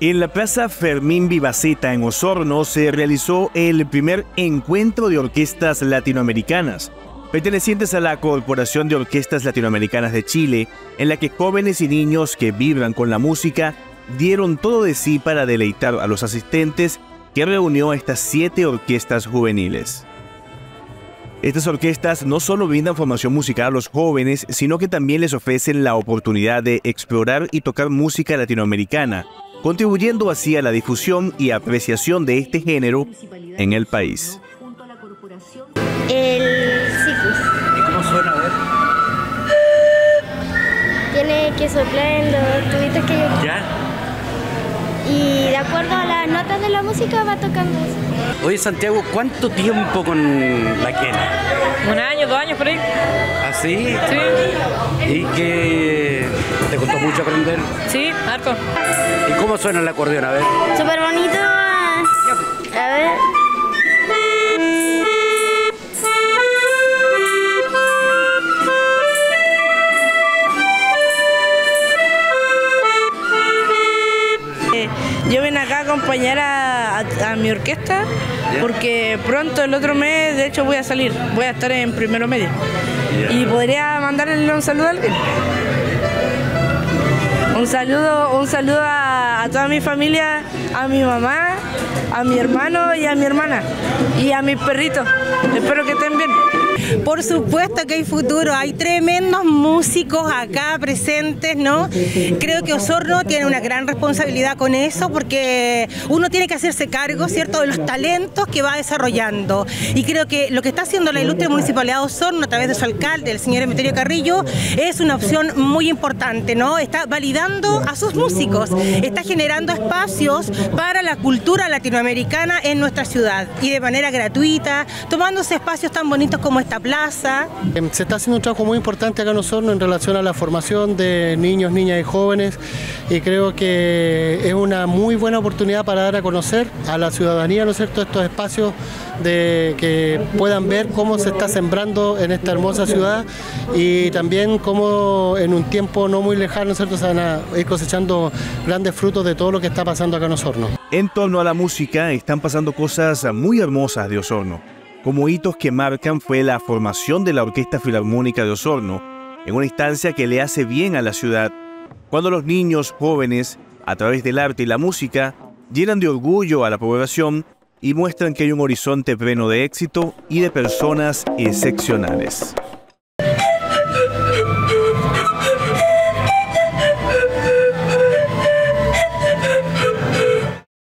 En la Plaza Fermín Vivaceta en Osorno se realizó el primer encuentro de orquestas latinoamericanas, pertenecientes a la Corporación de Orquestas Latinoamericanas de Chile, en la que jóvenes y niños que vibran con la música dieron todo de sí para deleitar a los asistentes que reunió a estas siete orquestas juveniles. Estas orquestas no solo brindan formación musical a los jóvenes, sino que también les ofrecen la oportunidad de explorar y tocar música latinoamericana, contribuyendo así a la difusión y apreciación de este género en el país. El cicus. ¿Y cómo suena? A ver. Tiene que soplar en los tubitos que yo... ¿Ya? Y de acuerdo a las notas de la música va tocando eso. Oye, Santiago, ¿cuánto tiempo con la quena? Un año, dos años por ahí. ¿Así? Sí. ¿Y qué costó mucho aprender? Sí, harto. ¿Y cómo suena el acordeón? A ver. Súper bonito. A ver. Eh, Yo vine acá a acompañar a, a- a mi orquesta porque pronto el otro mes, de hecho, voy a salir. Voy a estar en primero medio. Y podría mandarle un saludo a alguien. Un saludo, un saludo a, toda mi familia, a mi mamá, a mi hermano y a mi hermana. Y a mis perritos. Espero que estén. Por supuesto que hay futuro, hay tremendos músicos acá presentes, ¿no? Creo que Osorno tiene una gran responsabilidad con eso porque uno tiene que hacerse cargo, ¿cierto?, de los talentos que va desarrollando. Y creo que lo que está haciendo la ilustre Municipalidad de Osorno a través de su alcalde, el señor Emeterio Carrillo, es una opción muy importante, ¿no? Está validando a sus músicos, está generando espacios para la cultura latinoamericana en nuestra ciudad y de manera gratuita, tomándose espacios tan bonitos como esta plaza. Em, Se está haciendo un trabajo muy importante acá en Osorno en relación a la formación de niños, niñas y jóvenes y creo que es una muy buena oportunidad para dar a conocer a la ciudadanía, ¿no es cierto?, estos espacios de que puedan ver cómo se está sembrando en esta hermosa ciudad y también cómo en un tiempo no muy lejano, ¿no es cierto?, se van a ir cosechando grandes frutos de todo lo que está pasando acá en Osorno. En torno a la música están pasando cosas muy hermosas de Osorno. Como hitos que marcan fue la formación de la Orquesta Filarmónica de Osorno, en una instancia que le hace bien a la ciudad, cuando los niños jóvenes, a través del arte y la música, llenan de orgullo a la población y muestran que hay un horizonte pleno de éxito y de personas excepcionales.